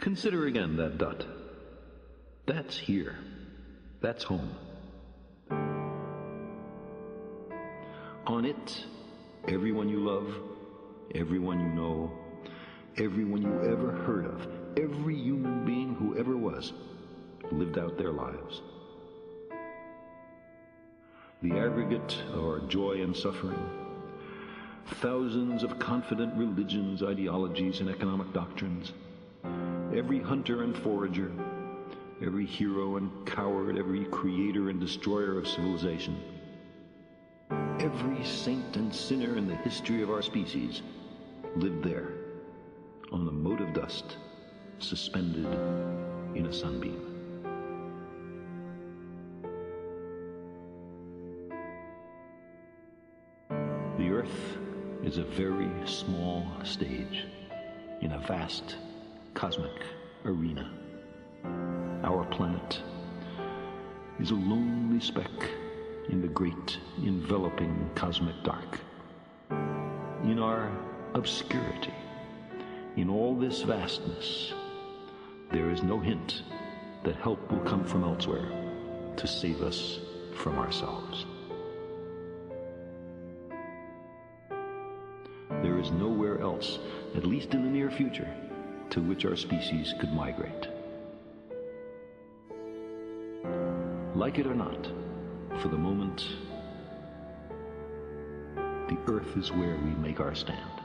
Consider again that dot. That's here. That's home. On it, everyone you love, everyone you know, everyone you ever heard of, every human being who ever was, lived out their lives. The aggregate of our joy and suffering, thousands of confident religions, ideologies, and economic doctrines, every hunter and forager, every hero and coward, every creator and destroyer of civilization, every saint and sinner in the history of our species lived there on the mote of dust suspended in a sunbeam. The Earth is a very small stage in a vast cosmic arena. Our planet is a lonely speck in the great enveloping cosmic dark. In our obscurity, in all this vastness, there is no hint that help will come from elsewhere to save us from ourselves. There is nowhere else, at least in the near future, to which our species could migrate. Like it or not, for the moment, the earth is where we make our stand.